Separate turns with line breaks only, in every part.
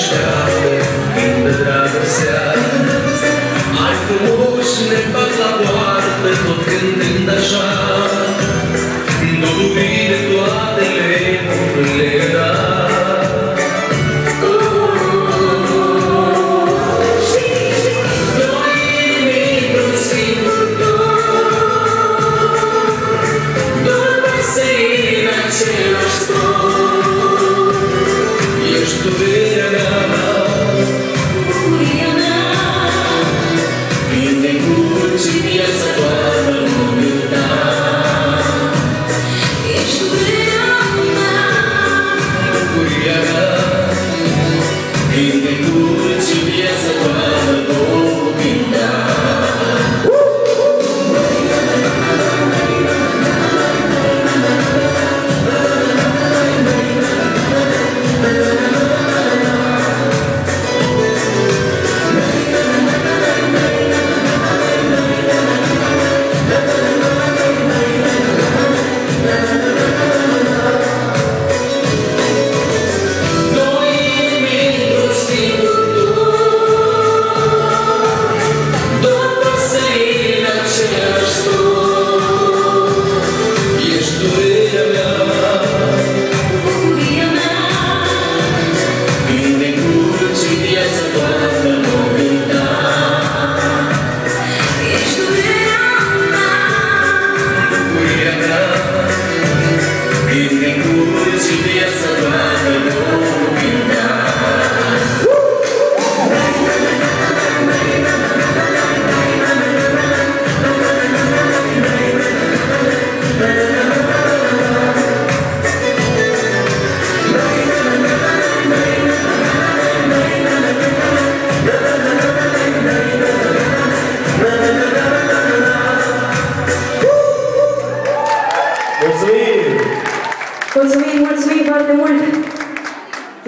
Krishna, Vindra Vasya.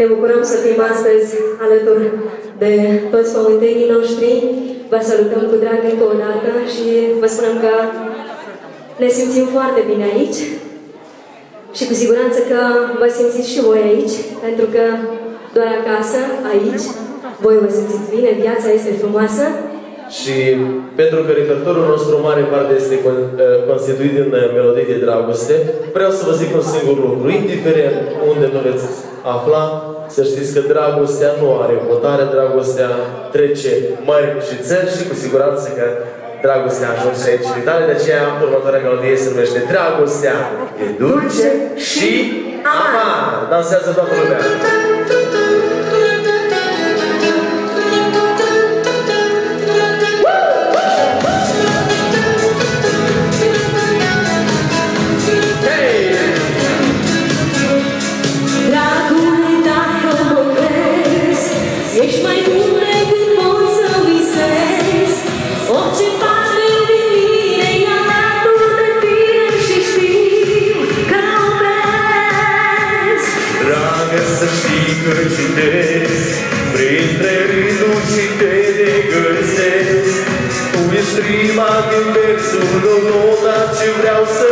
Ne
bucurăm să fim astăzi alături de toți pământenii noștri. Vă salutăm cu drag încă o dată și vă spunem că ne simțim foarte bine aici și cu siguranță că vă simțiți și voi aici, pentru că doar acasă, aici, voi vă simțiți bine, viața este frumoasă
Și pentru că repertoriul nostru în mare parte este con- uh, constituit din uh, melodii de dragoste, vreau să vă zic un singur lucru. Indiferent unde nu veți afla, să știți că dragostea nu are hotare, dragostea trece mări și țări și cu siguranță că dragostea a ajuns și aici în Italia. De aceea, următoarea melodie se numește Dragostea e dulce și amar. Dansează toată lumea. Știi că citesc Printre rânduri și te regăsesc Tu ești rima din versul meu Nota ce vreau să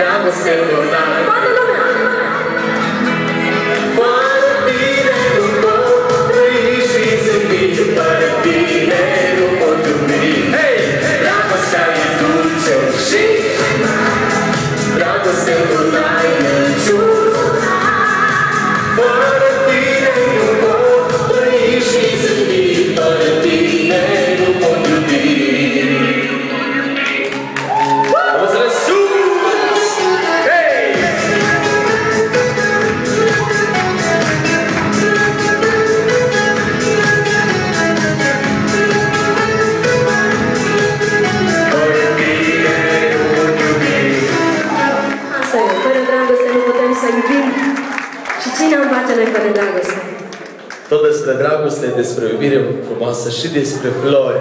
Obrigado, Senhor. cântare de dragoste.
Tot despre dragoste, despre iubire frumoasă și despre flori.